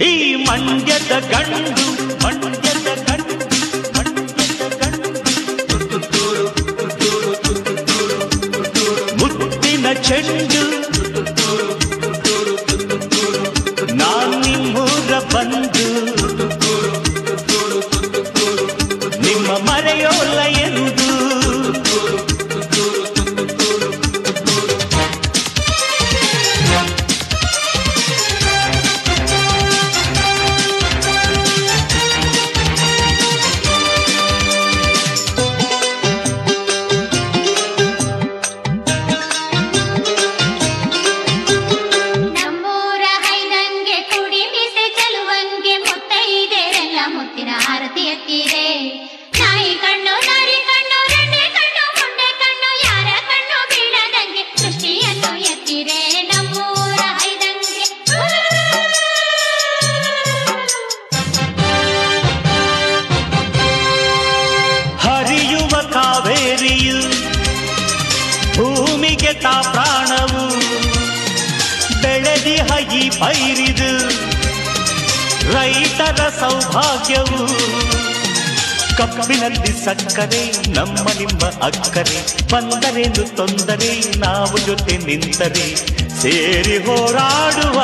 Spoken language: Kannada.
ಈ ಮಂಡ್ಯದ ಗಂಡು ಮಂಡ್ಯದ ಗಂಡು ಮುತ್ತಿನ ಚೆಂಡು. ನಾನ್ ನಿಮ್ಮೂರ ಬಂದು ನಿಮ್ಮ ಮರೆಯೋಲ್ಲ ಮುತ್ತಿನ ಆರತಿ ಎತ್ತಿದೆ. ನಾಯಿ ಕಣ್ಣು, ನಾರಿ ಕಣ್ಣು ರಣ್ಣೆ ಕಣ್ಣು ಮುಂಡೆ ಕಣ್ಣು, ಯಾರ ಕಣ್ಣು ಬೀಳದಂಗೆ ಸೃಷ್ಟಿಯನ್ನು ಎತ್ತಿದೆ ನಮ್ಮೂರ ಐದಂಗೆ. ಹರಿಯುವ ಕಾವೇರಿಯು ಭೂಮಿಗೆ ತಾ ಪ್ರಾಣವು. ಬೆಳೆದಿಹ ಈ ಪೈರಿದು ರೈತರ ಸೌಭಾಗ್ಯವು ಕಪ್ಪಿನಲ್ಲಿ ಸಕ್ಕರೆ ನಮ್ಮ ನಿಮ್ಮ ಅಕ್ಕರೆ. ಬಂದರೇನು ತೊಂದರೆ ನಾವು ಜೊತೆ ನಿಂತರೆ. ಸೇರಿ ಹೋರಾಡುವ